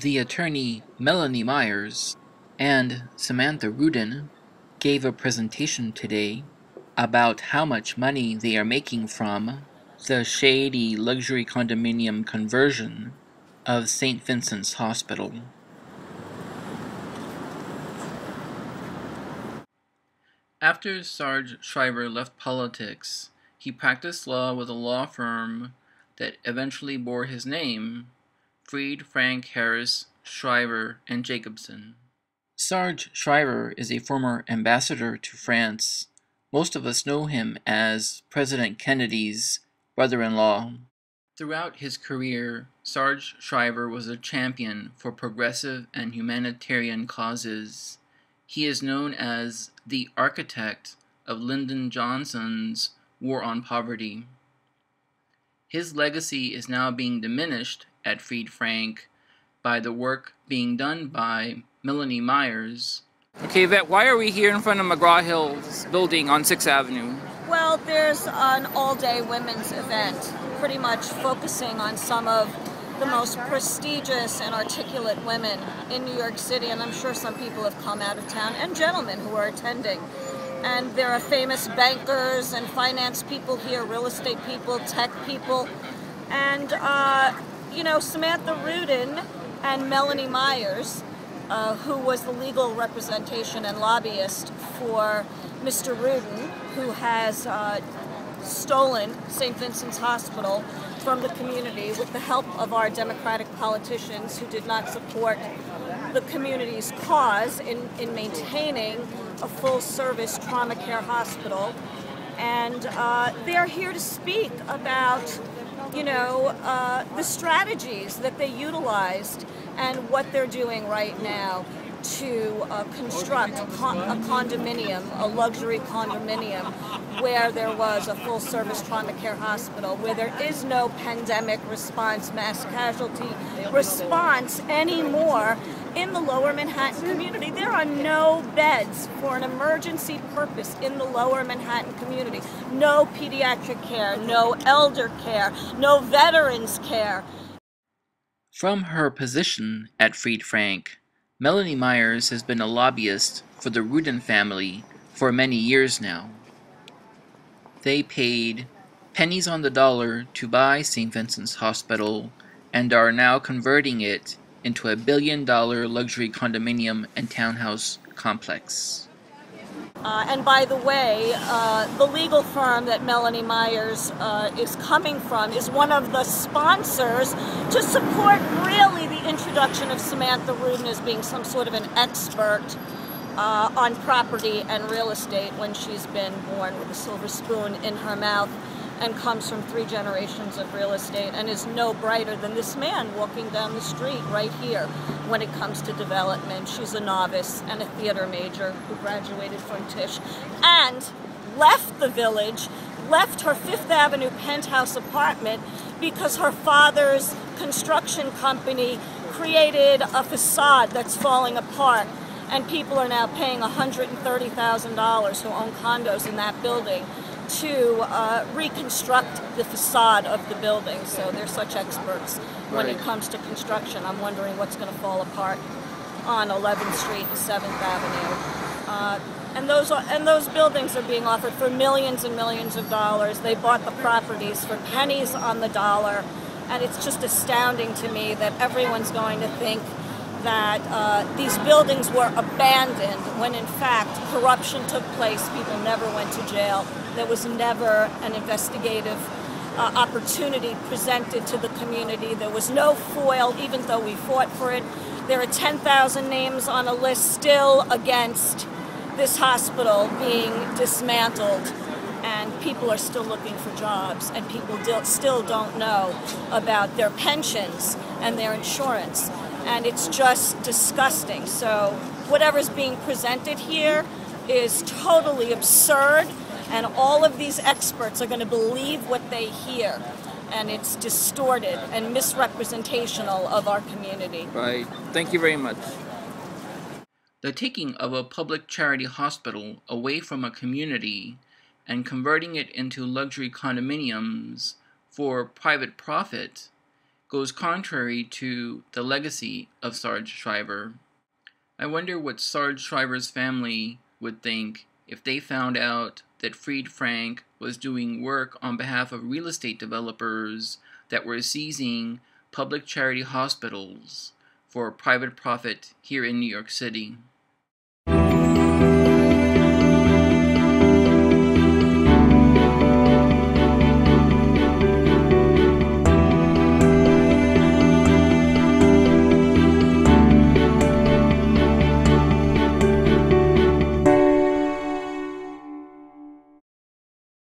The attorney Melanie Meyers and Samantha Rudin gave a presentation today about how much money they are making from the shady luxury condominium conversion of St. Vincent's Hospital. After Sarge Shriver left politics, he practiced law with a law firm that eventually bore his name, Fried, Frank, Harris, Shriver, and Jacobson. Sarge Shriver is a former ambassador to France. Most of us know him as President Kennedy's brother in law. Throughout his career, Sarge Shriver was a champion for progressive and humanitarian causes. He is known as the architect of Lyndon Johnson's War on Poverty. His legacy is now being diminished at Fried Frank by the work being done by Melanie Meyers. Okay, Yvette, why are we here in front of McGraw Hill's building on 6th Avenue? Well, there's an all day women's event, pretty much focusing on some of the most prestigious and articulate women in New York City, and I'm sure some people have come out of town, and gentlemen who are attending. And there are famous bankers and finance people here, real estate people, tech people. And, uh, you know, Samantha Rudin and Melanie Meyers, uh, who was the legal representation and lobbyist for Mr. Rudin, who has uh, stolen St. Vincent's Hospital from the community with the help of our Democratic politicians who did not support the community's cause in, in maintaining a full service trauma care hospital. And uh, they're here to speak about, you know, uh, the strategies that they utilized and what they're doing right now to uh, construct a, con- a condominium, a luxury condominium, where there was a full service trauma care hospital, where there is no pandemic response, mass casualty response anymore in the lower Manhattan community. There are no beds for an emergency purpose in the lower Manhattan community. No pediatric care, no elder care, no veterans care. From her position at Fried Frank, Melanie Meyers has been a lobbyist for the Rudin family for many years now. They paid pennies on the dollar to buy St. Vincent's Hospital and are now converting it into a billion dollar luxury condominium and townhouse complex. Uh, and by the way, uh, the legal firm that Melanie Meyers uh, is coming from is one of the sponsors to support really the introduction of Samantha Rudin as being some sort of an expert uh, on property and real estate when she's been born with a silver spoon in her mouth and comes from three generations of real estate and is no brighter than this man walking down the street right here when it comes to development. She's a novice and a theater major who graduated from Tisch and left the village, left her Fifth Avenue penthouse apartment because her father's construction company created a facade that's falling apart and people are now paying $130,000 who own condos in that building to uh, reconstruct the facade of the building. So they're such experts when it comes to construction. I'm wondering what's going to fall apart on 11th Street and 7th Avenue. Uh, and those are, and those buildings are being offered for millions and millions of dollars. They bought the properties for pennies on the dollar, and it's just astounding to me that everyone's going to think that uh, these buildings were abandoned when in fact corruption took place. People never went to jail. There was never an investigative uh, opportunity presented to the community. There was no foil, even though we fought for it. There are 10,000 names on a list still against this hospital being dismantled. And people are still looking for jobs, and people still don't know about their pensions and their insurance and it's just disgusting. So, whatever's being presented here is totally absurd, and all of these experts are going to believe what they hear. And it's distorted and misrepresentational of our community. Right. Thank you very much. The taking of a public charity hospital away from a community and converting it into luxury condominiums for private profit goes contrary to the legacy of Sarge Shriver. I wonder what Sarge Shriver's family would think if they found out that Fried Frank was doing work on behalf of real estate developers that were seizing public charity hospitals for private profit here in New York City.